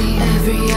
every